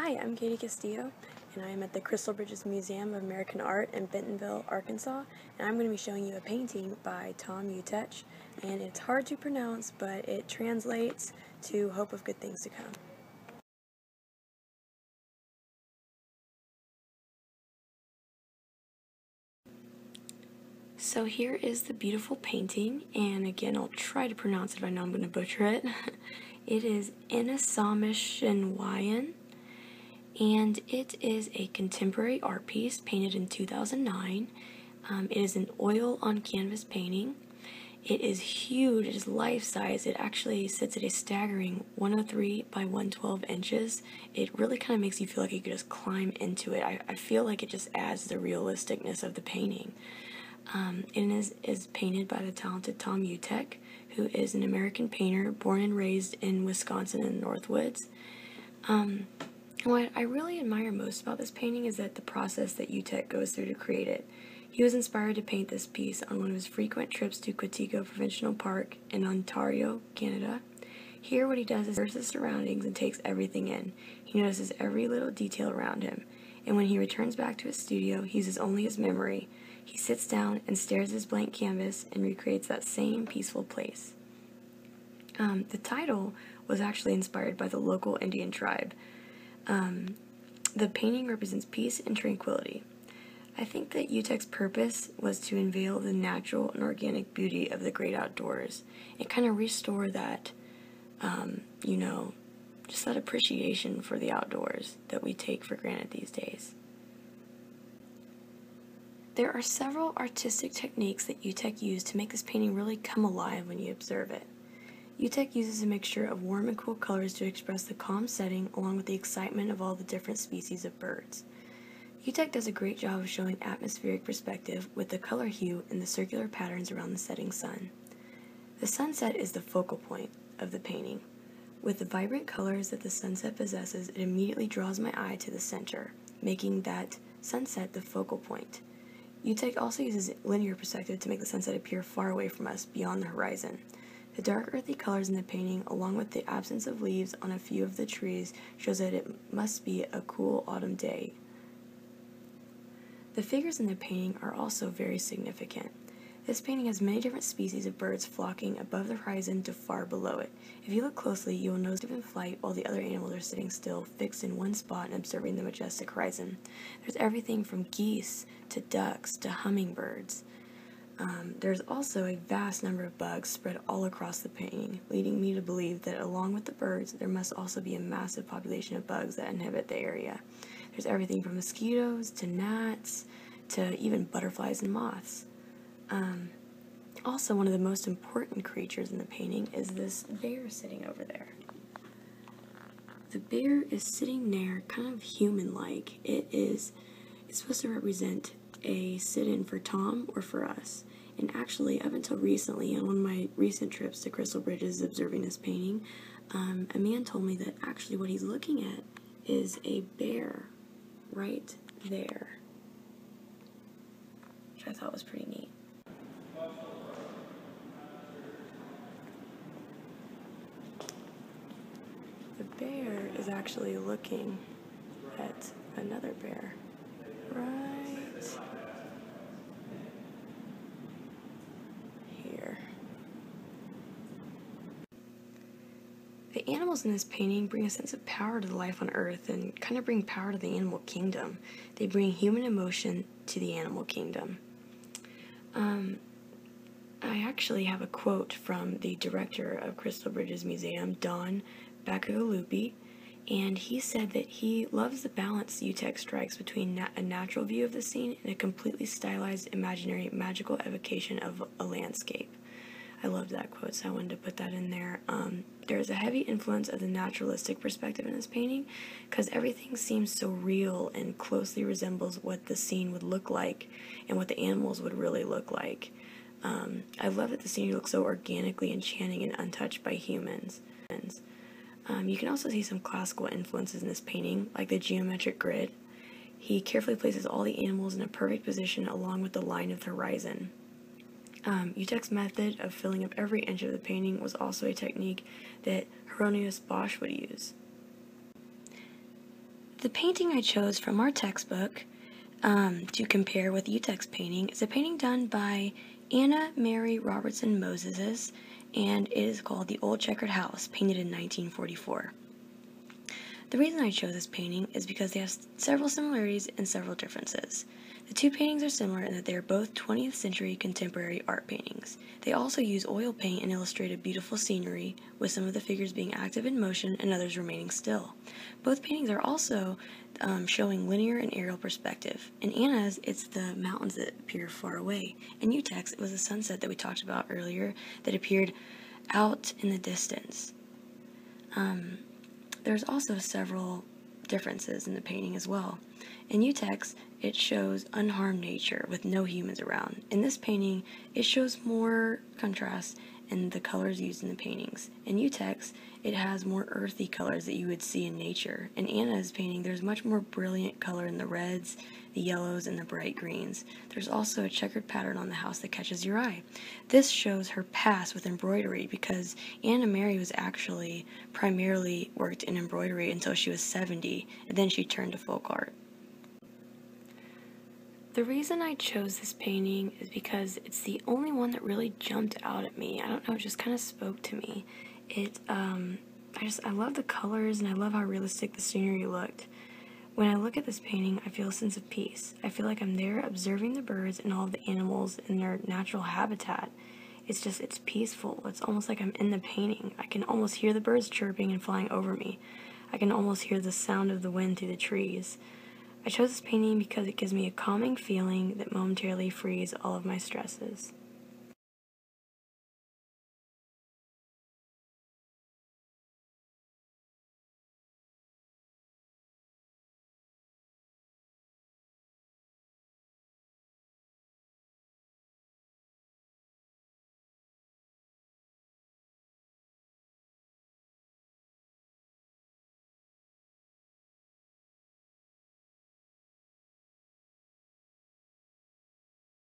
Hi, I'm Katie Castillo, and I am at the Crystal Bridges Museum of American Art in Bentonville, Arkansas, and I'm going to be showing you a painting by Tom Uttech, and it's hard to pronounce, but it translates to Hope of Good Things to Come. So here is the beautiful painting, and again, I'll try to pronounce it if I know I'm going to butcher it. it is Inasamishinwayan, and it is a contemporary art piece painted in 2009. Um, it is an oil on canvas painting. It is huge, it is life size. It actually sits at a staggering 103 by 112 inches. It really kind of makes you feel like you could just climb into it. I, I feel like it just adds the realisticness of the painting. Um, it is, is painted by the talented Tom Uttech, who is an American painter born and raised in Wisconsin in the Northwoods. Um, what I really admire most about this painting is that the process that Uttech goes through to create it. He was inspired to paint this piece on one of his frequent trips to Quetico Provincial Park in Ontario, Canada. Here, what he does is observes the surroundings and takes everything in. He notices every little detail around him, and when he returns back to his studio, he uses only his memory. He sits down and stares at his blank canvas and recreates that same peaceful place. Um, the title was actually inspired by the local Indian tribe. Um, the painting represents peace and tranquility. I think that Uttech's purpose was to unveil the natural and organic beauty of the great outdoors and kind of restore that, um, you know, just that appreciation for the outdoors that we take for granted these days. There are several artistic techniques that Uttech used to make this painting really come alive when you observe it. Uttech uses a mixture of warm and cool colors to express the calm setting along with the excitement of all the different species of birds. Uttech does a great job of showing atmospheric perspective with the color hue and the circular patterns around the setting sun. The sunset is the focal point of the painting. With the vibrant colors that the sunset possesses, it immediately draws my eye to the center, making that sunset the focal point. Uttech also uses linear perspective to make the sunset appear far away from us, beyond the horizon. The dark earthy colors in the painting, along with the absence of leaves on a few of the trees, shows that it must be a cool autumn day. The figures in the painting are also very significant. This painting has many different species of birds flocking above the horizon to far below it. If you look closely, you will notice them in flight while the other animals are sitting still, fixed in one spot and observing the majestic horizon. There's everything from geese to ducks to hummingbirds. Um, there's also a vast number of bugs spread all across the painting, leading me to believe that along with the birds, there must also be a massive population of bugs that inhabit the area. There's everything from mosquitoes to gnats to even butterflies and moths. Um, also, one of the most important creatures in the painting is this bear sitting over there. The bear is sitting there kind of human-like. It is it's supposed to represent a sit-in for Tom or for us. And actually, up until recently, on one of my recent trips to Crystal Bridges observing this painting, um, a man told me that actually what he's looking at is a bear right there, which I thought was pretty neat. The bear is actually looking at another bear right Animals in this painting bring a sense of power to the life on Earth and kind of bring power to the animal kingdom. They bring human emotion to the animal kingdom. Um, I actually have a quote from the director of Crystal Bridges Museum, Don Bacigalupi, and he said that he loves the balance Uttech strikes between a natural view of the scene and a completely stylized, imaginary, magical evocation of a landscape. I loved that quote, so I wanted to put that in there. Um, there's a heavy influence of the naturalistic perspective in this painting because everything seems so real and closely resembles what the scene would look like and what the animals would really look like. Um, I love that the scenery looks so organically enchanting and untouched by humans. Um, you can also see some classical influences in this painting, like the geometric grid. He carefully places all the animals in a perfect position along with the line of the horizon. Um, Uttech's method of filling up every inch of the painting was also a technique that Hieronymus Bosch would use. The painting I chose from our textbook um, to compare with Uttech's painting is a painting done by Anna Mary Robertson Moses, and it is called The Old Checkered House, painted in 1944. The reason I chose this painting is because they have several similarities and several differences. The two paintings are similar in that they are both 20th century contemporary art paintings. They also use oil paint and illustrated beautiful scenery, with some of the figures being active in motion and others remaining still. Both paintings are also um, showing linear and aerial perspective. In Anna's, it's the mountains that appear far away. In Uttech's, it was the sunset that we talked about earlier that appeared out in the distance. Um, there's also several differences in the painting as well. In Uttech's, it shows unharmed nature with no humans around. In this painting, it shows more contrast in the colors used in the paintings. In Uttech's, it has more earthy colors that you would see in nature. In Anna's painting, there's much more brilliant color in the reds, the yellows, and the bright greens. There's also a checkered pattern on the house that catches your eye. This shows her past with embroidery because Anna Mary was actually primarily worked in embroidery until she was 70, and then she turned to folk art. The reason I chose this painting is because it's the only one that really jumped out at me. I don't know, it just kind of spoke to me. It, um, I just, I love the colors and I love how realistic the scenery looked. When I look at this painting, I feel a sense of peace. I feel like I'm there observing the birds and all the animals in their natural habitat. It's just, it's peaceful. It's almost like I'm in the painting. I can almost hear the birds chirping and flying over me. I can almost hear the sound of the wind through the trees. I chose this painting because it gives me a calming feeling that momentarily frees all of my stresses.